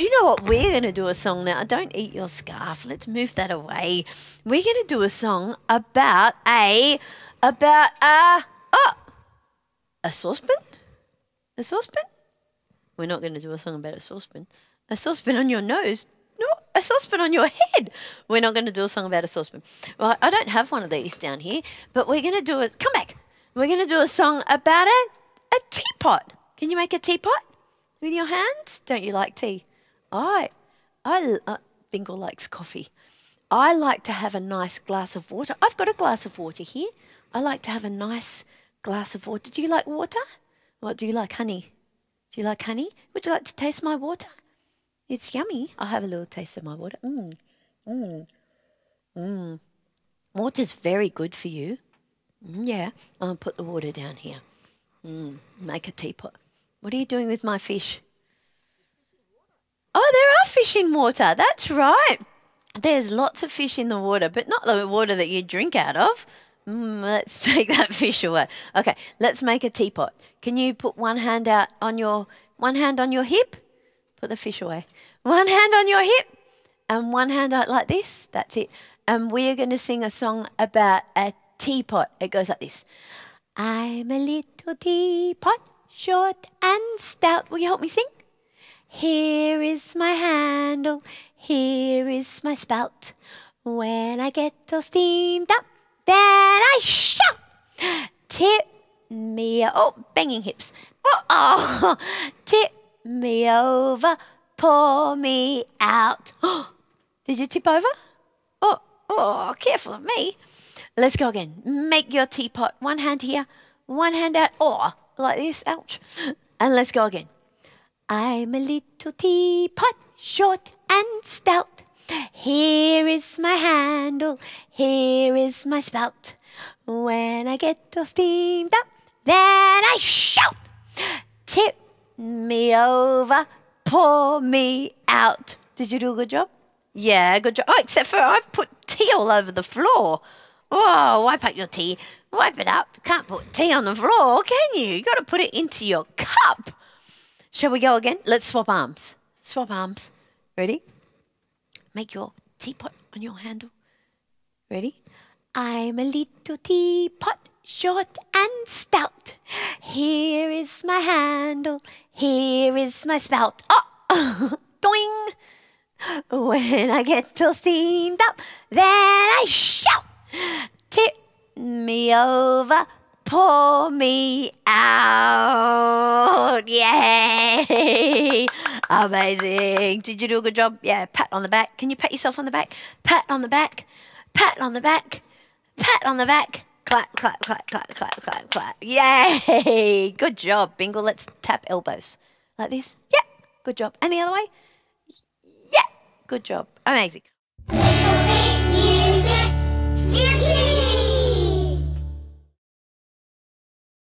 do you know what? We're going to do a song now. Don't eat your scarf. Let's move that away. We're going to do a song about a, about a, oh, a saucepan? A saucepan? We're not going to do a song about a saucepan. A saucepan on your nose? No, a saucepan on your head. We're not going to do a song about a saucepan. Well, I don't have one of these down here, but we're going to do it. Come back. We're going to do a song about a, a teapot. Can you make a teapot with your hands? Don't you like tea? I, I, uh, Bingle likes coffee. I like to have a nice glass of water. I've got a glass of water here. I like to have a nice glass of water. Do you like water? What do you like, honey? Do you like honey? Would you like to taste my water? It's yummy. I'll have a little taste of my water. Mmm. Mmm. Mmm. Water's very good for you. Mm, yeah. I'll put the water down here. Mmm. Make a teapot. What are you doing with my fish? Oh, there are fish in water. That's right. There's lots of fish in the water, but not the water that you drink out of. Mm, let's take that fish away. Okay, let's make a teapot. Can you put one hand out on your one hand on your hip? Put the fish away. One hand on your hip and one hand out like this. That's it. And we're going to sing a song about a teapot. It goes like this. I'm a little teapot, short and stout. Will you help me sing? Here my handle, here is my spout. When I get all steamed up, then I shout. Tip me, oh, banging hips. Oh, oh, tip me over, pour me out. Did you tip over? Oh, oh, careful of me. Let's go again. Make your teapot. One hand here, one hand out. Oh, like this. Ouch. And let's go again. I'm a little teapot, short and stout. Here is my handle, here is my spout. When I get all steamed up, then I shout. Tip me over, pour me out. Did you do a good job? Yeah, good job. Oh, except for I've put tea all over the floor. Oh, wipe up your tea. Wipe it up. Can't put tea on the floor, can you? You've got to put it into your cup. Shall we go again? Let's swap arms. Swap arms. Ready? Make your teapot on your handle. Ready? I'm a little teapot, short and stout. Here is my handle, here is my spout. Oh, doing! When I get all steamed up, then I shout. Tip me over, pour me out. Yay! Amazing. Did you do a good job? Yeah, pat on the back. Can you pat yourself on the back? Pat on the back. Pat on the back. Pat on the back. Clap, clap, clap, clap, clap, clap, clap. Yay! Good job, Bingle. Let's tap elbows. Like this. Yeah. Good job. And the other way. Yeah. Good job. Amazing.